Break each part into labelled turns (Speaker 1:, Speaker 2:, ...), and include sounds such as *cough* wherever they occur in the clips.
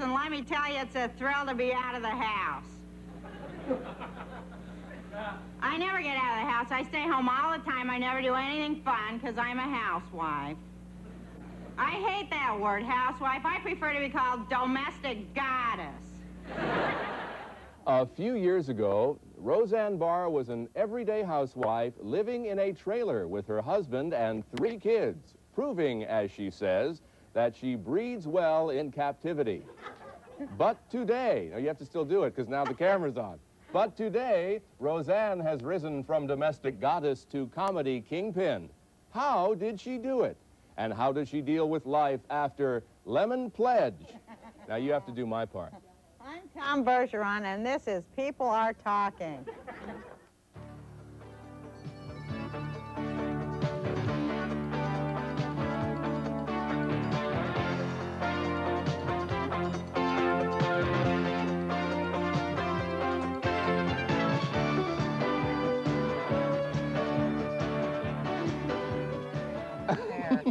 Speaker 1: And let me tell you, it's a thrill to be out of the house. I never get out of the house. I stay home all the time. I never do anything fun because I'm a housewife. I hate that word, housewife. I prefer to be called domestic goddess.
Speaker 2: A few years ago, Roseanne Barr was an everyday housewife living in a trailer with her husband and three kids, proving, as she says, that she breeds well in captivity. But today, now you have to still do it because now the camera's on. But today, Roseanne has risen from domestic goddess to comedy kingpin. How did she do it? And how does she deal with life after Lemon Pledge? Now you have to do my part.
Speaker 1: I'm Tom Bergeron, and this is People Are Talking.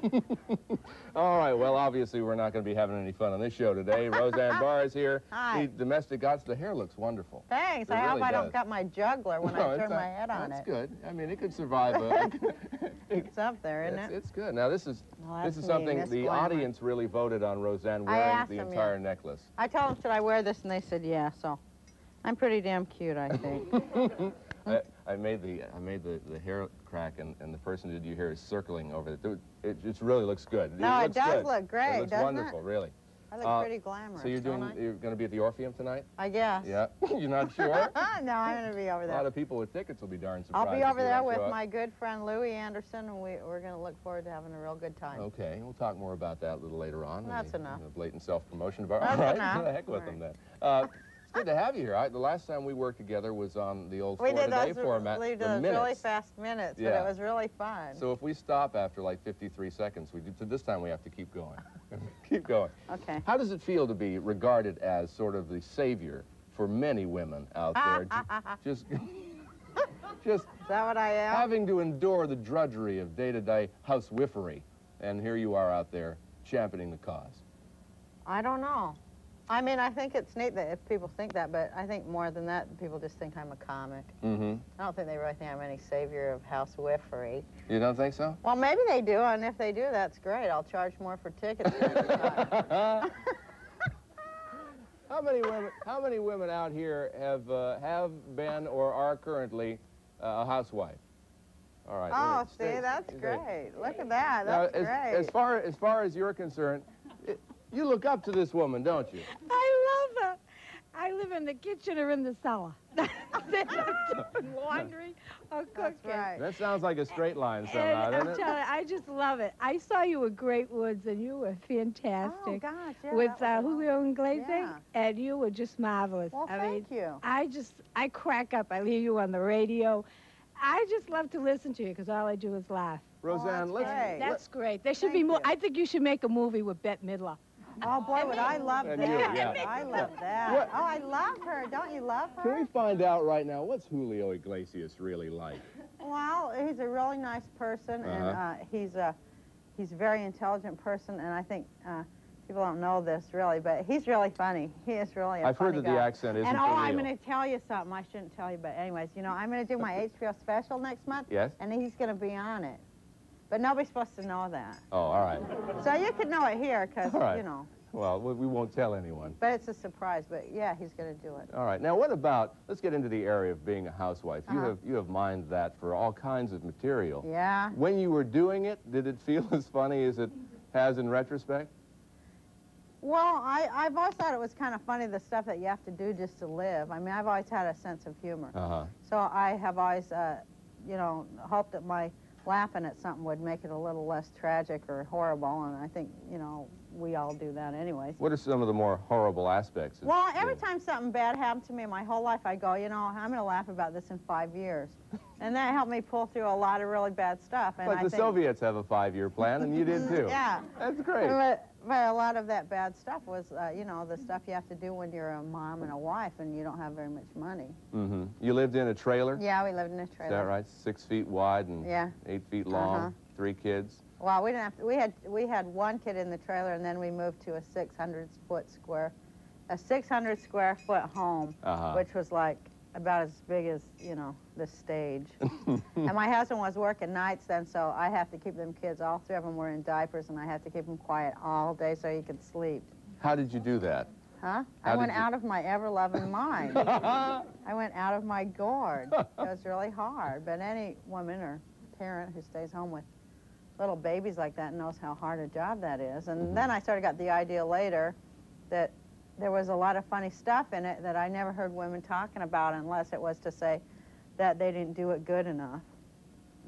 Speaker 1: *laughs*
Speaker 2: All right, well, obviously we're not going to be having any fun on this show today. *laughs* Roseanne Barr is here.
Speaker 1: Hi.
Speaker 2: The domestic gods. The hair looks wonderful.
Speaker 1: Thanks.
Speaker 2: It
Speaker 1: I hope I
Speaker 2: does.
Speaker 1: don't cut my juggler when
Speaker 2: No,
Speaker 1: I turn
Speaker 2: not-
Speaker 1: my head on
Speaker 2: That's
Speaker 1: it.
Speaker 2: good. I mean, it could survive a... *laughs*
Speaker 1: It's up there, isn't
Speaker 2: it's,
Speaker 1: it?
Speaker 2: it's good. Now, this is
Speaker 1: Oh,
Speaker 2: this is something the
Speaker 1: Glamour.
Speaker 2: audience really voted on Roseanne wearing the
Speaker 1: them,
Speaker 2: entire
Speaker 1: yeah.
Speaker 2: necklace.
Speaker 1: I told them, should I wear this? And they said, yeah, so I'm pretty damn cute, I think.
Speaker 2: I, I made the I made the, the hair crack, and, and the person who you hear is circling over it. It, it just really looks good.
Speaker 1: No, it
Speaker 2: looks
Speaker 1: does
Speaker 2: good.
Speaker 1: look great,
Speaker 2: It looks
Speaker 1: doesn't it?
Speaker 2: wonderful, really.
Speaker 1: I look
Speaker 2: Uh,
Speaker 1: pretty glamorous,
Speaker 2: So you're doing
Speaker 1: I?
Speaker 2: you're going to be at the Orpheum tonight?
Speaker 1: I guess.
Speaker 2: Yeah. *laughs* you're not sure? *laughs*
Speaker 1: no, I'm going to be over there.
Speaker 2: A lot of people with tickets will be darn surprised.
Speaker 1: I'll be over there with my good friend Louie Anderson, and we, we're going to look forward to having a real good time.
Speaker 2: Okay, we'll talk more about that a little later on.
Speaker 1: That's
Speaker 2: the-
Speaker 1: enough.
Speaker 2: The blatant self-promotion of our.
Speaker 1: That's
Speaker 2: All right,
Speaker 1: enough.
Speaker 2: the heck with
Speaker 1: All
Speaker 2: them then. Uh, good to have you here. I, the last time we worked together was on the old
Speaker 1: We did
Speaker 2: Today
Speaker 1: those,
Speaker 2: format.
Speaker 1: we did those really fast minutes, but
Speaker 2: Yeah.
Speaker 1: it was really fun.
Speaker 2: So if we stop after like 53 seconds, we do, so this time we have to keep going. *laughs* keep going.
Speaker 1: okay.
Speaker 2: How does it feel to be regarded as sort of the savior for many women out ah, there? Ah, ah, just, *laughs* just
Speaker 1: Is that what I am?
Speaker 2: having to endure the drudgery of day-to-day housewifery, and here you are out there championing the cause.
Speaker 1: I don't know. I mean, I think it's neat that if people think that, but I think more than that, people just think I'm a comic.
Speaker 2: Mm-hmm.
Speaker 1: I don't think they really think I'm any savior of housewifery.
Speaker 2: You don't think so?
Speaker 1: Well, maybe they do, and if they do, that's great. I'll charge more for tickets. *laughs* *laughs*
Speaker 2: How many women? How many women out here have uh, have been or are currently uh, a housewife? All right.
Speaker 1: oh,
Speaker 2: stay-
Speaker 1: see, that's great. Look at that.
Speaker 2: Now,
Speaker 1: That's
Speaker 2: as,
Speaker 1: great.
Speaker 2: as far as far as you're concerned, it, you look up to this woman, don't you?
Speaker 3: I love her. I live in the kitchen or in the cellar. *laughs* Doing laundry or cooking.
Speaker 1: That's right.
Speaker 2: That sounds like a straight line
Speaker 3: And
Speaker 2: somehow,
Speaker 3: I'm
Speaker 2: doesn't it?
Speaker 3: you, I just love it. I saw you at Great Woods, and you were fantastic.
Speaker 1: Oh,
Speaker 3: fantastic
Speaker 1: gosh, yeah.
Speaker 3: with uh,
Speaker 1: was
Speaker 3: Julio Iglesias,
Speaker 1: Yeah.
Speaker 3: and you were just marvelous.
Speaker 1: Well,
Speaker 3: I
Speaker 1: thank
Speaker 3: mean,
Speaker 1: you.
Speaker 3: I just, I crack up. I hear you on the radio. I just love to listen to you because all I do is laugh.
Speaker 2: Roseanne,
Speaker 1: that's
Speaker 2: let's.
Speaker 1: great.
Speaker 3: That's great. There should be more.
Speaker 1: you.
Speaker 3: I think you should make a movie with Bette Midler.
Speaker 1: Oh, boy, would I love
Speaker 2: And
Speaker 1: that.
Speaker 2: you, yeah.
Speaker 1: I love that.
Speaker 2: What-
Speaker 1: Oh, I love her. Don't you love her?
Speaker 2: Can we find out right now what's Julio Iglesias really like?
Speaker 1: Well, he's a really nice person, and
Speaker 2: Uh-huh.
Speaker 1: uh, he's a he's a very intelligent person, and I think uh, people don't know this really, but he's really funny. He is really a
Speaker 2: I've heard
Speaker 1: funny
Speaker 2: that the accent isn't
Speaker 1: And
Speaker 2: for
Speaker 1: oh, I'm going to tell you something. I shouldn't tell you, but anyways, you know, I'm going to do my *laughs* HBO special next month,
Speaker 2: Yes.
Speaker 1: and he's going to be on it. But nobody's supposed to know that.
Speaker 2: Oh, all right.
Speaker 1: So you could know it here, because,
Speaker 2: right.
Speaker 1: you know,
Speaker 2: Well, we, we won't tell anyone.
Speaker 1: but it's a surprise. But yeah, he's going to do it.
Speaker 2: All right. Now, what about? Let's get into the area of being a housewife. You
Speaker 1: Uh-huh.
Speaker 2: have you have mined that for all kinds of material.
Speaker 1: Yeah.
Speaker 2: When you were doing it, did it feel *laughs* as funny as it has in retrospect?
Speaker 1: Well, I, I've always thought it was kind of funny, the stuff that you have to do just to live. I mean, I've always had a sense of humor.
Speaker 2: Uh huh.
Speaker 1: So I have always, uh, you know, hoped that my laughing at something would make it a little less tragic or horrible, and I think, you know, we all do that anyways.
Speaker 2: What are some of the more horrible aspects? of
Speaker 1: Well, every time something bad happened to me in my whole life, I go, you know, I'm going to laugh about this in five years. *laughs* And that helped me pull through a lot of really bad stuff. And
Speaker 2: But
Speaker 1: I
Speaker 2: the
Speaker 1: think,
Speaker 2: Soviets have a five-year plan, and you did *laughs* too.
Speaker 1: Yeah.
Speaker 2: That's great.
Speaker 1: But, but a lot of that bad stuff was, uh, you know, the stuff you have to do when you're a mom and a wife and you don't have very much money.
Speaker 2: Mm-hmm. You lived in a trailer.
Speaker 1: Yeah, we lived in a trailer.
Speaker 2: Is that right? Six feet wide and
Speaker 1: Yeah.
Speaker 2: eight feet long.
Speaker 1: Uh-huh.
Speaker 2: Three kids.
Speaker 1: Well, we didn't have to, we had we had one kid in the trailer, and then we moved to a 600 foot square a 600 square foot home,
Speaker 2: Uh-huh.
Speaker 1: which was like about as big as you know this stage. and my husband was working nights then, so I have to keep them kids. All three of them were in diapers, and I have to keep them quiet all day so he could sleep.
Speaker 2: How did you do that?
Speaker 1: Huh?
Speaker 2: How
Speaker 1: I went
Speaker 2: you-
Speaker 1: out of my ever-loving *laughs* mind. I went out of my gourd. It was really hard. But any woman or parent who stays home with little babies like that knows how hard a job that is. And
Speaker 2: Mm-hmm.
Speaker 1: then I sort of got the idea later that there was a lot of funny stuff in it that I never heard women talking about unless it was to say that they didn't do it good enough.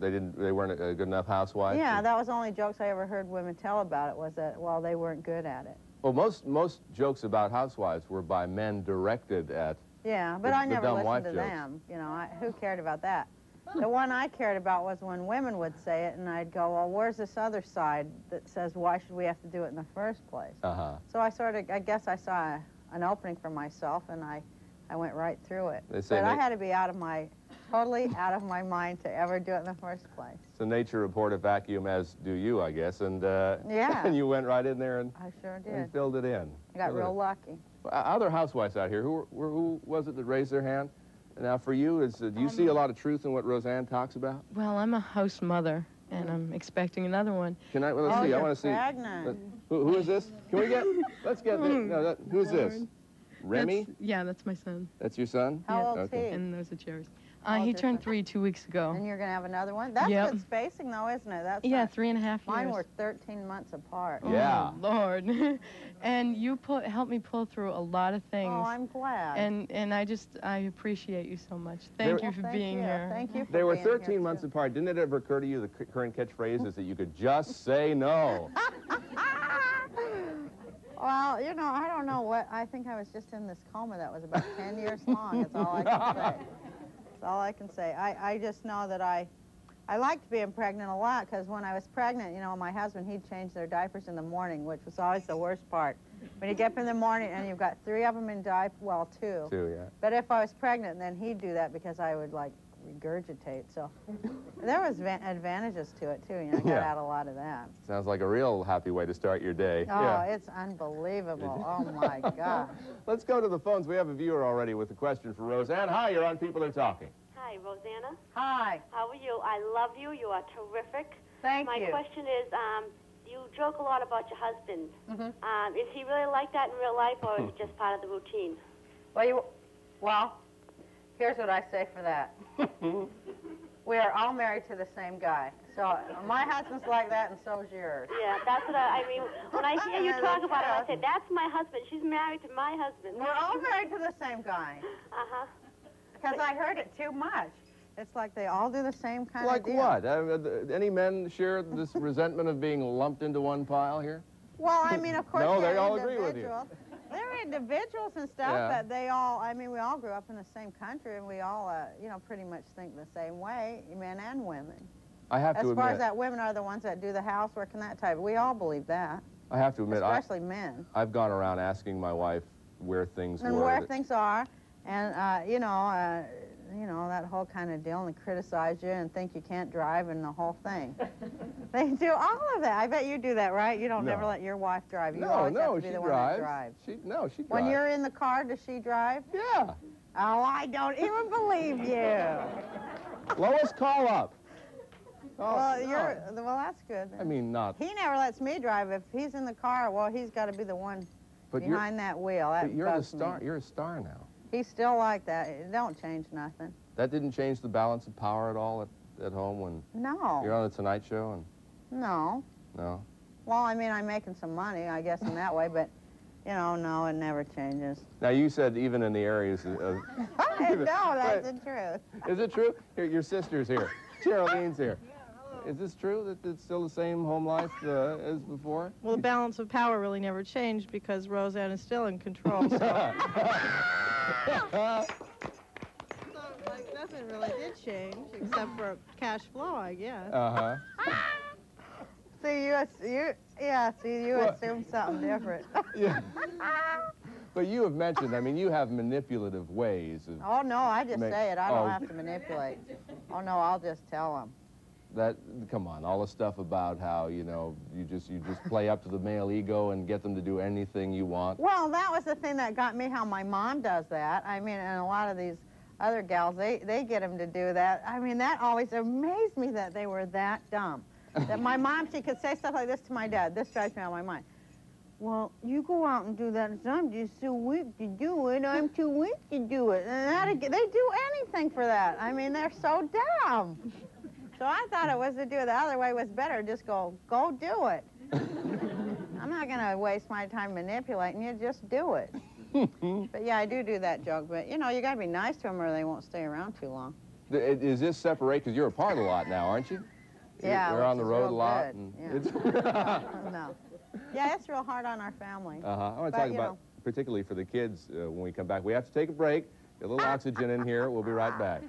Speaker 2: They didn't. They weren't a good enough housewife.
Speaker 1: Yeah, that was the only jokes I ever heard women tell about it was that, well, they weren't good at it.
Speaker 2: Well, most most jokes about housewives were by men directed at.
Speaker 1: Yeah, but
Speaker 2: The-
Speaker 1: I never listened to
Speaker 2: jokes.
Speaker 1: them. You know, I, who cared about that? The one I cared about was when women would say it, and I'd go, well, where's this other side that says, why should we have to do it in the first place?
Speaker 2: Uh huh.
Speaker 1: So I sort of, I guess I saw a, an opening for myself, and I, I went right through it.
Speaker 2: They say
Speaker 1: but I had to be out of my, totally out of my mind to ever do it in the first place.
Speaker 2: So nature reported vacuum, as do you, I guess, and uh,
Speaker 1: Yeah. *laughs*
Speaker 2: and you went right in there and,
Speaker 1: I sure did
Speaker 2: and
Speaker 1: did.
Speaker 2: filled it in.
Speaker 1: I got
Speaker 2: Filled it
Speaker 1: real lucky.
Speaker 2: Other housewives out here, who who was it that raised their hand? Now, for you, is uh, do you see a lot of truth in what Roseanne talks about?
Speaker 4: Well, I'm a house mother, and I'm expecting another one.
Speaker 2: Can I? Well, let's
Speaker 1: oh,
Speaker 2: see. I want to see.
Speaker 1: pregnant.
Speaker 2: Let- Who, who is this? Can we get? Let's get. The, no, that, who's *laughs* this? Remy.
Speaker 4: That's, yeah, that's my son.
Speaker 2: That's your son.
Speaker 1: How
Speaker 4: Yeah.
Speaker 1: old's
Speaker 2: Okay.
Speaker 1: he?
Speaker 4: And those are cherries.
Speaker 1: How
Speaker 4: Uh, he
Speaker 1: is
Speaker 4: turned three two weeks ago.
Speaker 1: And you're going to have another one? That's
Speaker 4: Yep.
Speaker 1: good spacing, though, isn't it? That's
Speaker 4: Yeah,
Speaker 1: not-
Speaker 4: three and a half
Speaker 1: Mine
Speaker 4: years.
Speaker 1: were 13 months apart.
Speaker 4: Oh,
Speaker 2: Yeah.
Speaker 4: Lord. *laughs* and you put helped me pull through a lot of things.
Speaker 1: Oh, I'm glad.
Speaker 4: and and I just I appreciate you so much.
Speaker 2: There-
Speaker 4: Thank you for
Speaker 1: Thank
Speaker 4: being
Speaker 1: you.
Speaker 4: here.
Speaker 1: Thank you for
Speaker 2: They were
Speaker 1: being here,
Speaker 2: 13 months
Speaker 1: too.
Speaker 2: apart. Didn't it ever occur to you the cu- current catchphrase is that you could just *laughs* say no? *laughs*
Speaker 1: Well, you know, I don't know what. I think I was just in this coma that was about 10 years long. That's all I can say. That's all I can say. I, I just know that I, I liked being pregnant a lot because when I was pregnant, you know, my husband, he'd change their diapers in the morning, which was always the worst part. When you get up in the morning and you've got three of them in diaper, well, two.
Speaker 2: Too, yeah.
Speaker 1: But if I was pregnant, then he'd do that because I would like regurgitate. So *laughs* there was va- advantages to it too. You know, I got
Speaker 2: Yeah.
Speaker 1: out a lot of that.
Speaker 2: Sounds like a real happy way to start your day.
Speaker 1: Oh,
Speaker 2: yeah.
Speaker 1: it's unbelievable. Oh my *laughs* God.
Speaker 2: Let's go to the phones. We have a viewer already with a question for Roseanne. Hi, you're on People Are Talking.
Speaker 5: Hi, Rosanna.
Speaker 1: Hi.
Speaker 5: How are you? I love you. You are terrific.
Speaker 1: Thank
Speaker 5: My
Speaker 1: you.
Speaker 5: My question is, um, you joke a lot about your husband.
Speaker 1: Mm -hmm.
Speaker 5: Um, is he really like that in real life, or is it *laughs* just part of the routine?
Speaker 1: Well, you, well, here's what I say for that. *laughs* we are all married to the same guy. So my husband's like that, and so's yours.
Speaker 5: Yeah, that's what I, I mean. When I *laughs* hear you talk about it, I say, that's my husband. She's married to my husband.
Speaker 1: We're all married to the same guy.
Speaker 5: Uh-huh.
Speaker 1: Because I heard it too much. It's like they all do the same kind
Speaker 2: Like
Speaker 1: of deal.
Speaker 2: Like what? Uh, any men share this *laughs* resentment of being lumped into one pile here?
Speaker 1: Well, I mean, of course,
Speaker 2: No, they
Speaker 1: they're
Speaker 2: all agree with you.
Speaker 1: Individuals. They're individuals and stuff,
Speaker 2: Yeah.
Speaker 1: but they all, I mean, we all grew up in the same country, and we all, uh, you know, pretty much think the same way, men and women.
Speaker 2: I have
Speaker 1: As
Speaker 2: to admit.
Speaker 1: as far as that, women are the ones that do the housework and that type. We all believe that,
Speaker 2: I have to admit. I,
Speaker 1: especially men.
Speaker 2: I've gone around asking my wife where things
Speaker 1: And
Speaker 2: were.
Speaker 1: where things are, and, uh, you know, uh, you know, that whole kind of deal, and criticize you and think you can't drive and the whole thing. *laughs* they do all of that. I bet you do that, right? You don't
Speaker 2: No.
Speaker 1: never let your wife drive. You
Speaker 2: no, no,
Speaker 1: have to be
Speaker 2: she drives.
Speaker 1: drives.
Speaker 2: She no, she drives.
Speaker 1: When you're in the car, does she drive?
Speaker 2: Yeah.
Speaker 1: Oh, I don't even believe you. *laughs*
Speaker 2: Lois, call up. *laughs* Oh,
Speaker 1: well,
Speaker 2: no.
Speaker 1: you're well. That's good.
Speaker 2: I mean, not.
Speaker 1: he never lets me drive. If he's in the car, well, he's got to be the one
Speaker 2: But you're,
Speaker 1: behind that wheel. That
Speaker 2: but you're the
Speaker 1: me.
Speaker 2: star. You're a star now.
Speaker 1: He's still like that. It don't change nothing.
Speaker 2: That didn't change the balance of power at all at, at home when
Speaker 1: No.
Speaker 2: you're on the Tonight Show and
Speaker 1: No.
Speaker 2: no.
Speaker 1: Well, I mean, I'm making some money, I guess, in that way, but, you know, no, it never changes.
Speaker 2: Now you said even in the areas of. *laughs*
Speaker 1: no, that's
Speaker 2: Wait.
Speaker 1: the truth.
Speaker 2: is it true? Here, your sister's here. Geraldine's here. Is this true that it's still the same home life uh, as before?
Speaker 6: Well, the balance of power really never changed because Roseanne is still in control. So, *laughs* *laughs* so like, nothing really did change except for cash flow, I guess.
Speaker 2: Uh huh.
Speaker 1: See, you, you, yeah, see, you
Speaker 2: What?
Speaker 1: assume something different. *laughs*
Speaker 2: Yeah. But you have mentioned, I mean, you have manipulative ways of.
Speaker 1: oh, no, I just
Speaker 2: Make-
Speaker 1: say it. I don't
Speaker 2: oh.
Speaker 1: have to manipulate. Oh, no, I'll just tell him.
Speaker 2: That come on, all the stuff about how you know you just you just play up to the male ego and get them to do anything you want.
Speaker 1: Well, that was the thing that got me how my mom does that. I mean, and a lot of these other gals, they, they get them to do that. I mean, that always amazed me that they were that dumb. that my mom, she could say stuff like this to my dad. This drives me out of my mind. Well, you go out and do that. I'm just too weak to do it. I'm too weak to do it. And that, they do anything for that. I mean, they're so dumb. So I thought it was to do it the other way was better. Just go, go do it. *laughs* I'm not going to waste my time manipulating you. Just do it. *laughs* but yeah, I do do that joke. But you know, you got to be nice to them or they won't stay around too long.
Speaker 2: Is this separate? Because you're apart a lot now, aren't you?
Speaker 1: Yeah,
Speaker 2: You're on the road a lot. and
Speaker 1: yeah.
Speaker 2: it's- *laughs*
Speaker 1: no. Yeah, it's real hard on our family.
Speaker 2: Uh-huh. I want to talk about,
Speaker 1: know.
Speaker 2: particularly for the kids, uh, when we come back. We have to take a break, get a little oxygen in here. We'll be right back.